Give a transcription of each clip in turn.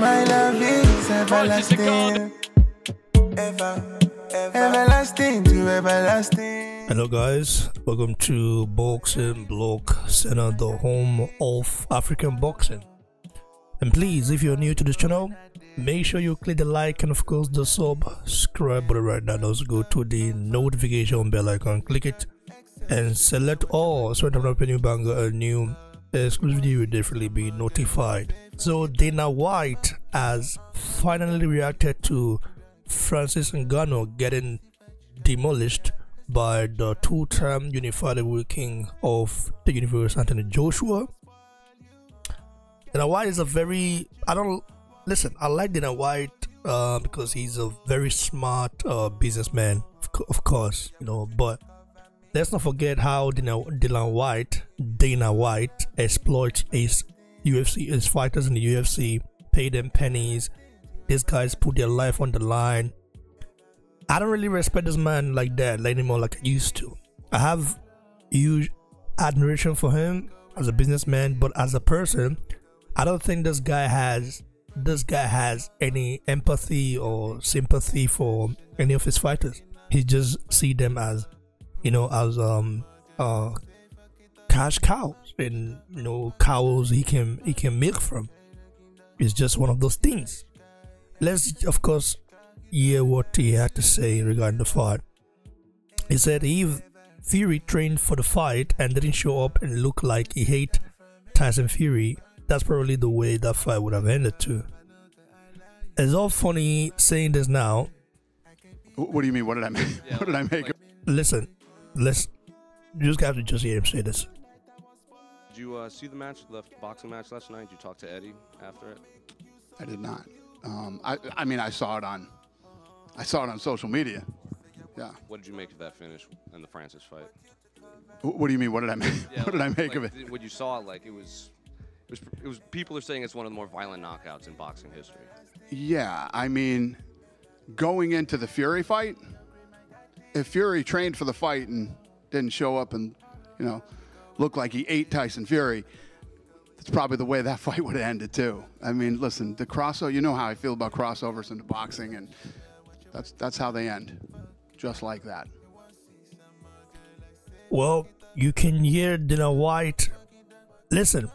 My love is everlasting. Ever, everlasting to everlasting. Hello, guys. Welcome to Boxing Block Center, the home of African boxing. And please, if you're new to this channel, make sure you click the like and, of course, the subscribe button right now. Also, go to the notification bell icon, click it, and select all so that when you bang a new exclusive video, will definitely be notified. So, Dana White has finally reacted to Francis Ngannou getting demolished by the two-time unified heavyweight king of the universe, Anthony Joshua. Dana White is a very I don't listen. I like Dana White uh, because he's a very smart uh, businessman, of, co- of course, you know. But let's not forget how Dana, Dana White, Dana White exploits his UFC, his fighters in the UFC, pay them pennies. These guys put their life on the line. I don't really respect this man like that anymore, like I used to. I have huge admiration for him as a businessman, but as a person, I don't think this guy has this guy has any empathy or sympathy for any of his fighters. He just see them as, you know, as um uh cash cows and you know cows he can he can milk from. It's just one of those things. Let's of course hear what he had to say regarding the fight. He said if Fury trained for the fight and didn't show up and look like he hate Tyson Fury, that's probably the way that fight would have ended too. It's all funny saying this now. What do you mean? What did I make? Yeah, what did I make? like- Listen, let's you just have to just hear him say this. Did you uh, see the match, the boxing match last night? Did you talk to Eddie after it? I did not. Um, I, I mean, I saw it on, I saw it on social media. Yeah. What did you make of that finish in the Francis fight? Wh- What do you mean? What did I make? what did I like- make of it? When you saw it, like it was, it was, it was. People are saying it's one of the more violent knockouts in boxing history. Yeah, I mean, going into the Fury fight, if Fury trained for the fight and didn't show up and, you know, look like he ate Tyson Fury, that's probably the way that fight would have ended too. I mean, listen, the crossover, you know how I feel about crossovers into boxing, and that's that's how they end, just like that. Well, you can hear Dana White. Listen,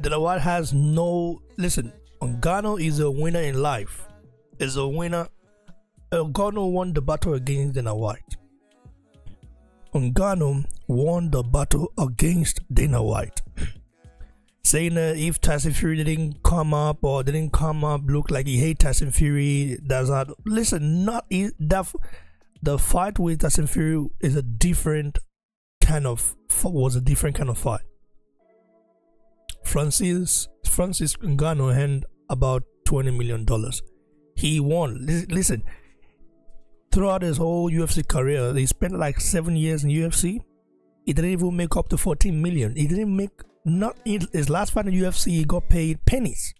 Dana White has no. Listen, Ngannou is a winner in life. Is a winner. Ngannou won the battle against Dana White. Ngannou won the battle against Dana White. Saying that if Tyson Fury didn't come up or didn't come up, look like he hate Tyson Fury, does not listen. Not that the fight with Tyson Fury is a different kind of was a different kind of fight. Francis Francis Ngannou had about twenty million dollars. He won. Listen, throughout his whole UFC career, he spent like seven years in UFC. He didn't even make up to fourteen million. He didn't make not in his last fight in UFC. He got paid pennies.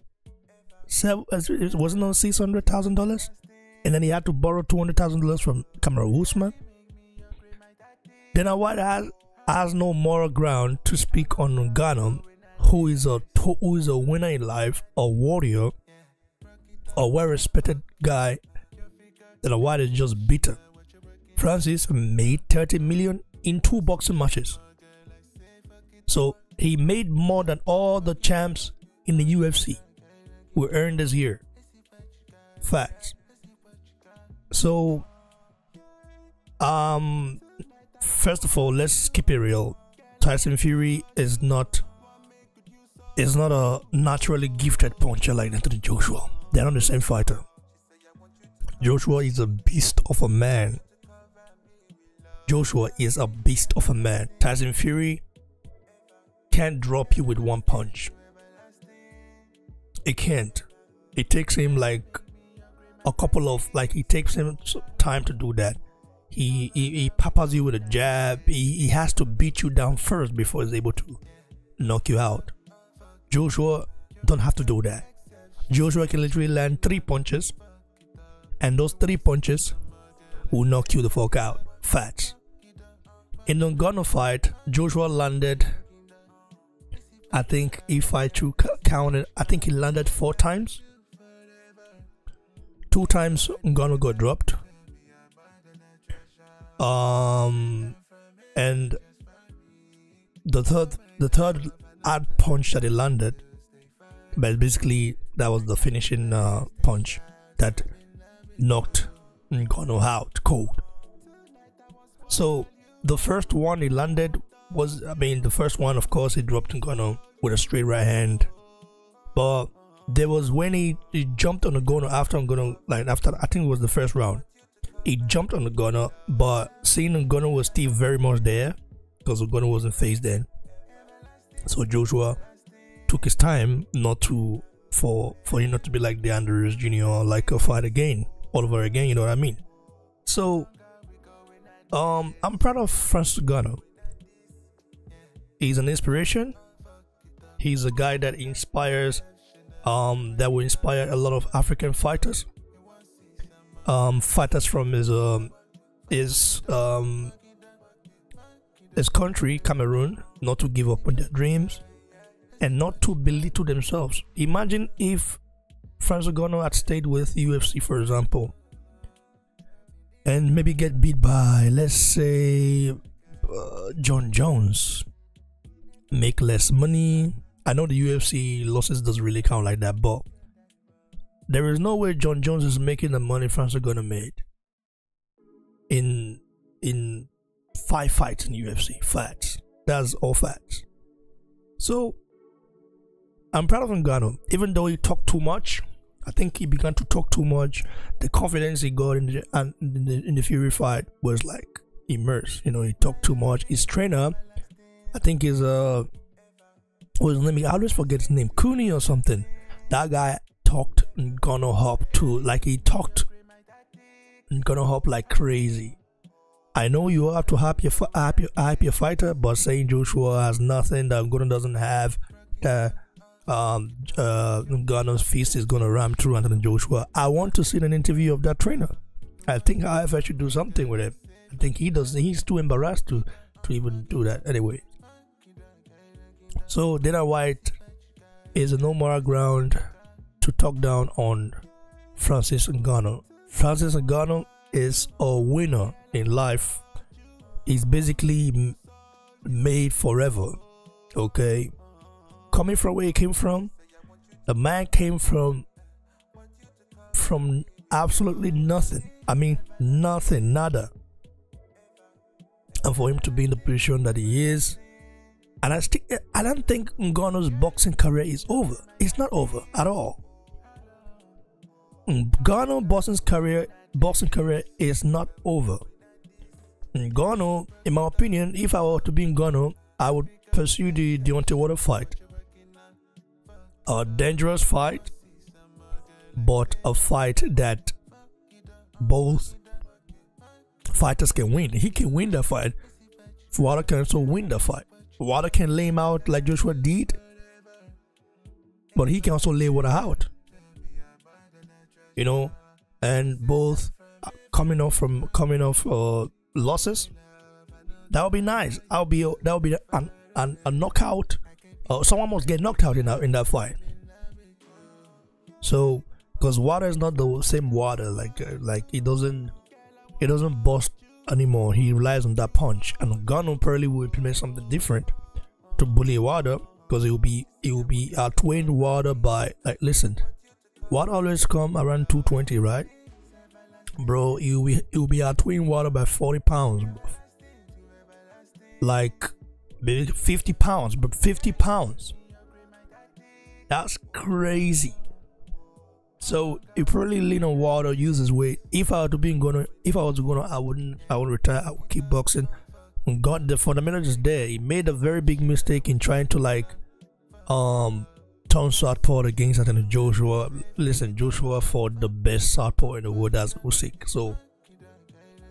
Seven, it wasn't on six hundred thousand dollars, and then he had to borrow two hundred thousand dollars from Kamaru Usman. Dana White has, has no moral ground to speak on Ngannou, who is a who is a winner in life, a warrior, a well-respected guy. Dana White is just bitter. Francis made 30 million in two boxing matches. So he made more than all the champs in the UFC who earned this year. Facts. So um first of all, let's keep it real. Tyson Fury is not is not a naturally gifted puncher like Anthony Joshua. They're not the same fighter. Joshua is a beast of a man. Joshua is a beast of a man. Tyson Fury can't drop you with one punch. It can't. It takes him like a couple of like it takes him time to do that. He he, he peppers you with a jab. He, he has to beat you down first before he's able to knock you out. Joshua don't have to do that. Joshua can literally land three punches, and those three punches will knock you the fuck out. Facts. In the Ngannou fight, Joshua landed. I think if I to count it, I think he landed four times. Two times Ngannou got dropped. Um, and the third, the third hard punch that he landed, but basically that was the finishing uh, punch that knocked Ngannou out cold. So the first one he landed was, I mean, the first one, of course, he dropped Ngannou with a straight right hand, but there was when he, he jumped on the Ngannou after Ngannou, like after I think it was the first round, he jumped on the Ngannou, but seeing Ngannou was still very much there because Ngannou wasn't phased then. So Joshua took his time not to for for him not to be like the Jr. like a fight again all over again. You know what I mean? So um, I'm proud of Francis Ngannou. He's an inspiration. He's a guy that inspires, um, that will inspire a lot of African fighters. Um, fighters from his um, his um, his country, Cameroon, not to give up on their dreams and not to belittle themselves. Imagine if Francis Ngannou had stayed with UFC, for example, and maybe get beat by, let's say, uh, Jon Jones, make less money. I know the UFC losses doesn't really count like that, but there is no way Jon Jones is making the money Francis Ngannou made in in five fights in UFC. Facts. That's all facts. So I'm proud of Ngannou, even though he talked too much. I think he began to talk too much. The confidence he got in the and in the, in the Fury fight was like immersed. You know, he talked too much. His trainer, I think, is uh, was his name? I always forget his name, Cooney or something. That guy talked Ngannou hop too, like he talked Ngannou hop like crazy. I know you have to hype your, hype your, hype your fighter, but saying Joshua has nothing that Gordon doesn't have, that um, uh, fist is going to ram through Anthony Joshua. I want to see an interview of that trainer. I think IFL should do something with it. I think he does. He's too embarrassed to, to even do that anyway. So Dana White is no moral ground to talk down on Francis Ngannou. Francis Ngannou is a winner in life He's basically made forever. Okay, coming from where he came from, the man came from from absolutely nothing. I mean, nothing, nada. And for him to be in the position that he is, and I I don't think Ngannou's boxing career is over. It's not over at all. Ngannou boxing career, boxing career is not over. Ngannou, in my opinion, if I were to be Ngannou, I would pursue the Deontay Wilder fight. A dangerous fight, but a fight that both fighters can win. He can win the fight. Wilder can also win the fight. Wilder can lay him out like Joshua did, but he can also lay Wilder out. You know, and both coming off from coming off uh, losses. That would be nice. I'll be that would be an, an, a knockout. Uh, someone must get knocked out in that in that fight. So, because Wilder is not the same Wilder, like uh, like it doesn't it doesn't bust anymore. He relies on that punch, and Ngannou probably will implement something different to bully Wilder because it will be it will be outweighing Wilder by like listen, Wilder always come around 220, right? bro, it will you be outweighing Wilder by 40 pounds, bro. Like maybe 50 pounds, but 50 pounds. That's crazy. So you probably lean on Wilder, use his weight. If I were to be Ngannou, if I was gonna, I wouldn't, I would retire. I would keep boxing. God, the fundamental is there. He made a very big mistake in trying to like, um, turn southpaw against Anthony Joshua. Listen, Joshua fought the best southpaw in the world. That's Usyk. So,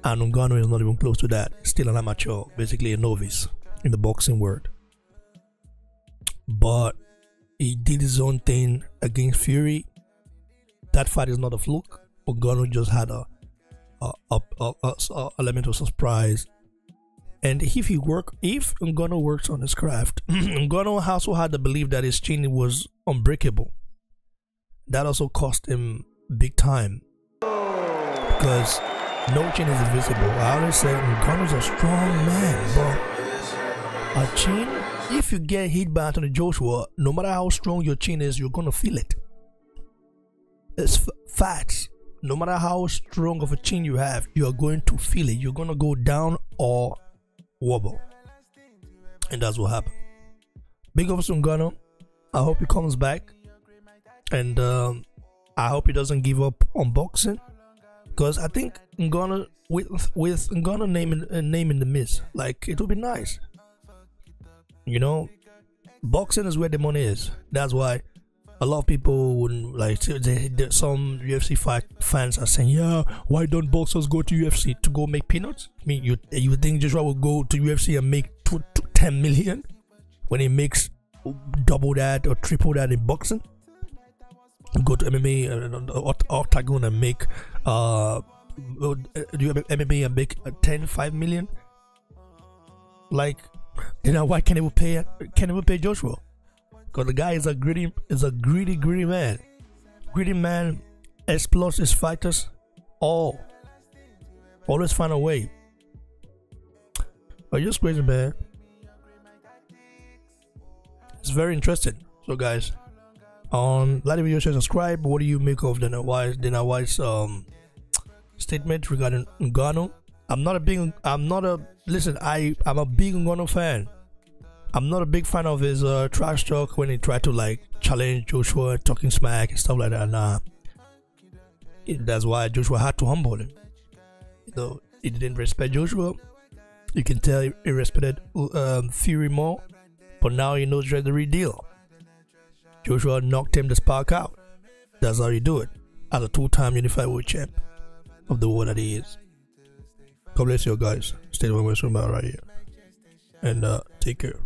and Ngannou is not even close to that. Still an amateur, basically a novice in the boxing world. But he did his own thing against Fury. That fight is not a fluke. Ngannou just had a a, a, a, a element of surprise. And if he work, if Ngannou works on his craft, Ngannou also had the belief that his chin was unbreakable. That also cost him big time because no chin is invisible. I always say mm, Ngannou's a strong man, but a chin, if you get hit by Anthony Joshua, no matter how strong your chin is, you're gonna feel it. It's facts. No matter how strong of a chin you have, you are going to feel it. You're gonna go down or wobble, and that's what happened. Big ups to Ngannou. I hope he comes back, and um, I hope he doesn't give up on boxing because I think Ngannou with with Ngannou naming uh, naming the miss, like it would be nice. You know, boxing is where the money is. That's why a lot of people wouldn't like. They, they, some UFC fight fans are saying, "Yeah, why don't boxers go to UFC to go make peanuts?" I mean, you you think Joshua will go to UFC and make two, two, 10 million when he makes double that or triple that in boxing? Go to MMA uh, Octagon and make uh, do MMA and make 10, 5 million? Like, you know, why can't he pay? Can't even pay Joshua? Because the guy is a greedy, is a greedy, greedy man. Greedy man exploits his fighters all. Always find a way. But just crazy, man. It's very interesting. So, guys, on like the video, share, subscribe. What do you make of Dana White, Dana White's um statement regarding Ngannou? I'm not a big. I'm not a listen. I I'm a big Ngannou fan. I'm not a big fan of his uh, trash talk when he tried to like challenge Joshua, talking smack and stuff like that. Nah, that's why Joshua had to humble him. You know, he didn't respect Joshua. You can tell he respected um, Fury more, but now he knows the real deal. Joshua knocked him the spark out. That's how you do it. As a two-time unified world champ of the world that he is. God bless you guys. Stay we're about right here. And uh, take care.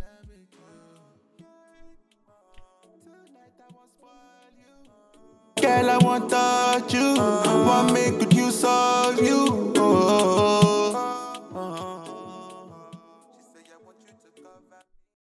Girl, I want touch you. Want make good use of you. Oh. oh, oh.